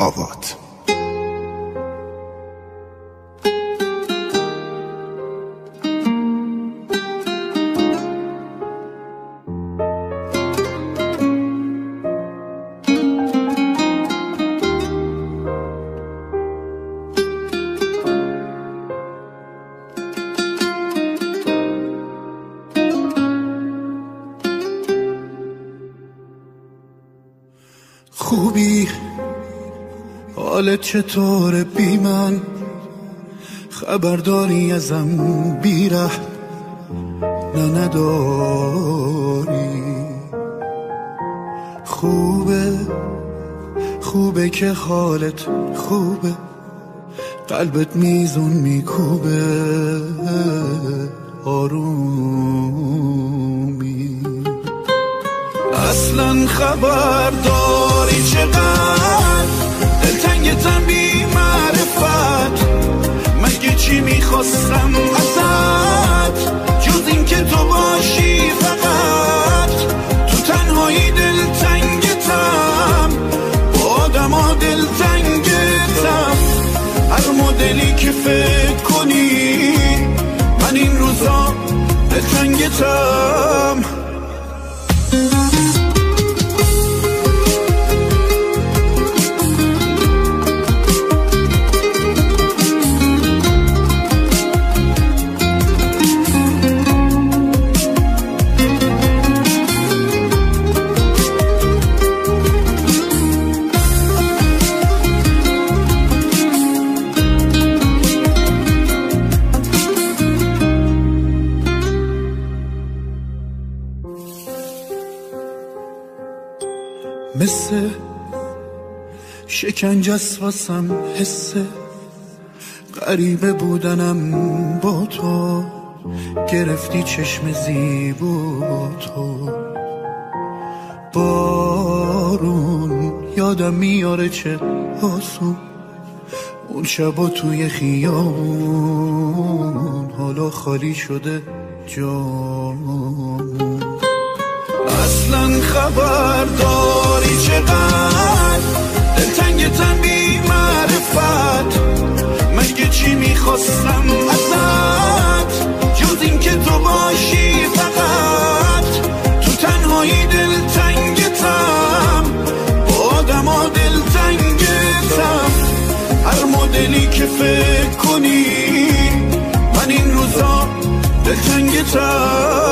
آوات خوبی حالت چطور بی من؟ خبرداری ازم بیره نه نداری. خوبه خوبه که حالت خوبه قلبت میزون میکوبه. آرومی. اصلا خبر داری چقدر؟ هر مدلی که فکر کنی من این روزا دلتنگتم مثل شکنجه واسم حسه غریبه بودنم با تو. گرفتی چشم زیبو تو. بارون یادم میاره چه آسون. اون شبا توی خیابون حالا خالی شده جامون اصلا خبر داری چقدر؟ دلتنگتم بی معرفت. مگه چی می‌خواستم ازت؟ جز این که تو باشی فقط. تو تنهایی دلتنگتم. با آدم ها دلتنگتم. هر مدلی که فکر کنی من این روزا دلتنگتم.